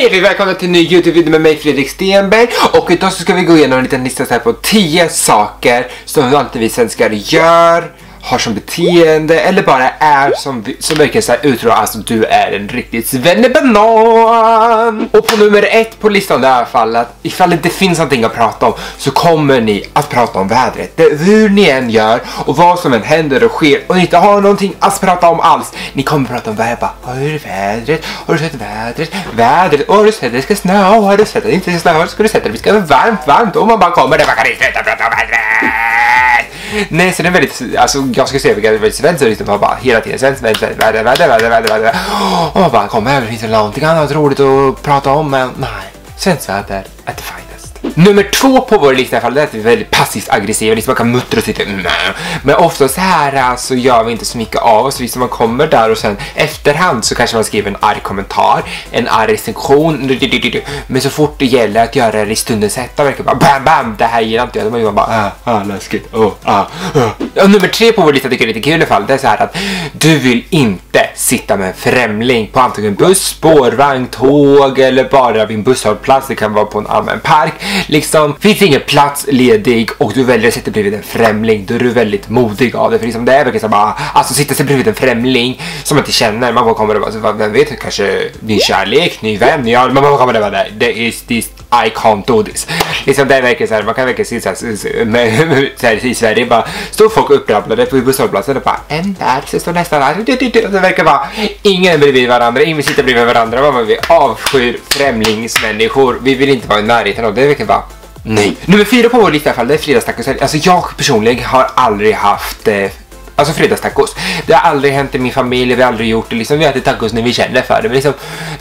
Hej och välkomna till en ny Youtube-video med mig Fredrik Stenberg. Och idag så ska vi gå igenom en liten lista så här på 10 saker som alltid vi svenskar gör har som beteende eller bara är som, vi- som verkar så här uttro alltså du är en riktigt svennebanan. Och på nummer ett på listan i alla fall att ifall det inte finns någonting att prata om så kommer ni att prata om vädret. Det, hur ni än gör och vad som än händer och sker och ni inte har någonting att prata om alls. Ni kommer prata om vädret. Bara, Har du vädret? Har du sett vädret? Vädret? Åh, har du sett det ska snöa? Har du sett det inte ska snöa? Ska du sett det? det ska vara varmt, varmt? Och man bara kommer där, man kan inte sluta prata om vädret. Nej, så det är väldigt, alltså jag ska säga vilka väldigt svenskt och liksom bara hela tiden svenskt, väder, väder, väder, väder, väder, väder. Och man bara kommer här, finns det någonting annat roligt att prata om? Men nej, svenskt väder är the. Nummer två på vår lista i alla fall, det är att vi är väldigt passivt aggressiva, liksom man kan muttra och sitta mm. Men ofta så här eh, så gör vi inte så mycket av oss, liksom man kommer där och sen efterhand så kanske man skriver en arg kommentar, en arg recension, men så fort det gäller att göra det i stundens hetta verkar bara bam bam, det här gillar inte jag, då är man bara ah, ah läskigt, oh, ah, ah. Och nummer tre på vår lista tycker jag är lite kul i alla fall, det är så här att du vill inte sitta med en främling på antingen buss, spårvagn, tåg eller bara vid en busshållplats, det kan vara på en allmän park. Liksom, finns ingen plats ledig och du väljer att sitta bredvid en främling, då är du väldigt modig av det. För liksom det är verkligen bara, alltså sitta sig bredvid en främling som man inte känner, man bara kommer och bara, vem vet, kanske ny kärlek, ny vän, ja, man man kommer och bara, det is this i can't do this. Liksom det är verkligen så här, man kan verkligen se så här, med, så här i Sverige bara står folk upprabblade på busshållplatsen och bara en där, så står nästa där. Det, verkar vara ingen bredvid varandra, ingen vill sitta bredvid varandra. Man, vi avskyr främlingsmänniskor. Vi vill inte vara i närheten av det. Det verkar vara nej. Nummer fyra på vår lista i alla fall, det är fredagstacos. Alltså jag personligen har aldrig haft eh, Alltså fredagstacos. Det har aldrig hänt i min familj, vi har aldrig gjort det. Liksom, vi äter tacos när vi känner för det. Men liksom,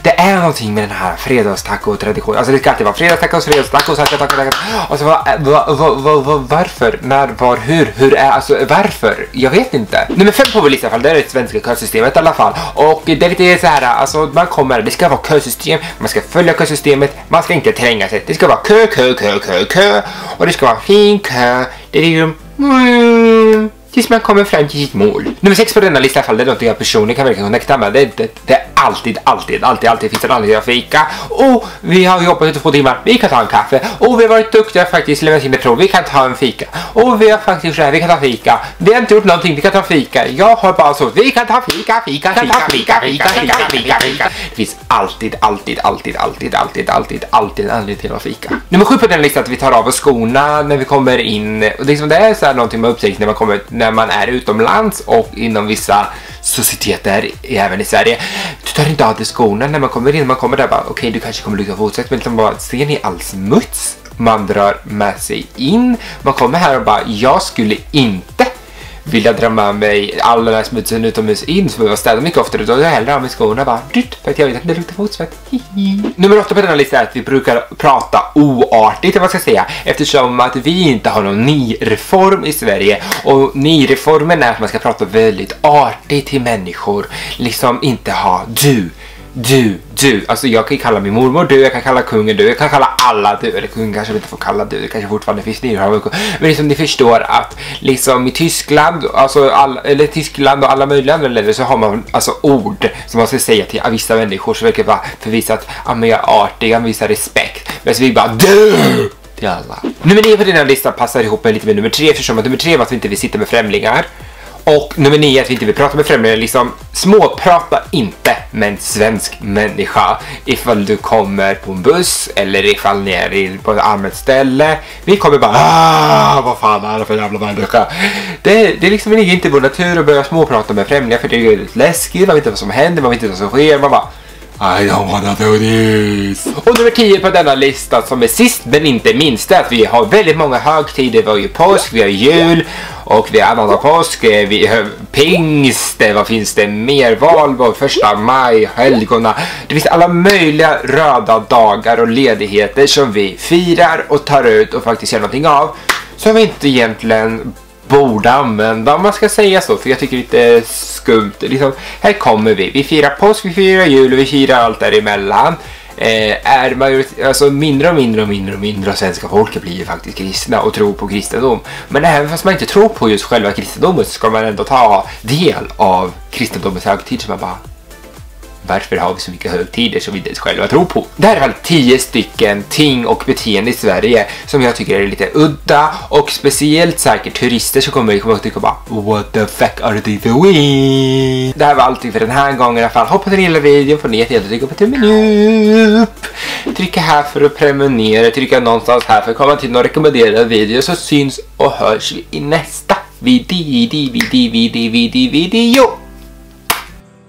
det är någonting med den här fredagstaco-traditionen. Alltså det ska alltid vara fredagstacos, fredagstacos, tacos, tacos, tacos. Alltså va, va, va, varför, när, var, hur, hur är, alltså varför? Jag vet inte. Nummer fem på vår lista i alla fall, det är det svenska kösystemet i alla fall. Och det är lite så här, alltså man kommer, det ska vara kösystem, man ska följa kösystemet, man ska inte tränga sig. Det ska vara kö, kö, kö, kö, kö. Och det ska vara fin kö. Det är ju... mm, tills man kommer fram till sitt mål. Nummer sex på denna lista fall, det är något jag personligen kan verkligen connecta med. Det, det, det är alltid, alltid, alltid, alltid finns en anledning att fika. Och vi har jobbat i två timmar, vi kan ta en kaffe. Och vi har varit duktiga faktiskt, lämnat in ett prov, vi kan ta en fika. Och vi har faktiskt så här, vi kan ta fika. Vi har inte gjort någonting, vi kan ta fika. Jag har bara så, vi kan ta fika, fika, fika, fika, fika, fika, fika, fika. Det finns alltid, alltid, alltid, alltid, alltid, alltid, alltid en anledning till att fika. Nummer sju på den listan är att vi tar av oss skorna när vi kommer in. Och liksom det är så här någonting man upptäcker när man kommer, när man är utomlands och inom vissa societeter även i Sverige. Du tar inte av dig skorna när man kommer in. Man kommer där bara, okej du kanske kommer lukta fotsvett, men liksom bara, ser ni all smuts man drar med sig in? Man kommer här och bara, jag skulle inte vilja dra med mig all den här smutsen utomhus in så jag städa mycket oftare. Då tar jag hellre av mig skorna bara dyrt, för att jag vet att det luktar fotsvett. Nummer åtta på denna lista är att vi brukar prata oartigt, om man ska säga, eftersom att vi inte har någon ni-reform i Sverige. Och ni-reformen är att man ska prata väldigt artigt till människor, liksom inte ha du. Du, du. Alltså jag kan kalla min mormor du, jag kan kalla kungen du, jag kan kalla alla du. Eller kungen kanske inte får kalla du, det kanske fortfarande finns nyhör. Men liksom ni förstår att liksom i Tyskland, alltså all, eller Tyskland och alla möjliga andra länder så har man alltså ord som man ska säga till vissa människor så verkar vara förvisa att ah, men jag är artig, jag visar respekt. Men så vi bara du! Till alla. Nummer nio på den här listan passar ihop med lite med nummer tre eftersom att nummer tre var att vi inte vill sitta med främlingar. Och nummer nio att vi inte vill prata med främlingar, liksom småprata inte med en svensk människa ifall du kommer på en buss eller ifall ni är på ett allmänt ställe. Vi kommer bara ah, vad fan är det för jävla människa? Det, det liksom ligger inte i vår natur att börja småprata med främlingar för det är läskigt, man vet inte vad som händer, man vet inte vad som sker, man bara i don't wanna do this. Och nummer 10 på denna lista som är sist men inte minst är att vi har väldigt många högtider. Vi har ju påsk, vi har jul och vi har annandag påsk, vi har pingst, vad finns det mer? Valborg, första maj, helgona. Det finns alla möjliga röda dagar och ledigheter som vi firar och tar ut och faktiskt gör någonting av. Som vi inte egentligen borde använda om man ska säga så för jag tycker det är skumt. Liksom, här kommer vi, vi firar påsk, vi firar jul och vi firar allt däremellan. Eh, är majoritet, alltså mindre och mindre och mindre och mindre av svenska folket blir ju faktiskt kristna och tror på kristendom. Men även fast man inte tror på just själva kristendomen så ska man ändå ta del av kristendomens högtid så man bara varför har vi så mycket högtider som vi inte ens själva tror på? Det här är tio 10 stycken ting och beteende i Sverige som jag tycker är lite udda och speciellt säkert turister som kommer att tycka bara What the fuck are they doing? Det här var allting för den här gången i alla fall. Hoppas ni gillar videon får ni jättegärna trycka på tummen upp. Trycka här för att prenumerera, trycka någonstans här för att komma till några rekommenderade videor så syns och hörs vi i nästa video, video, video, video, video.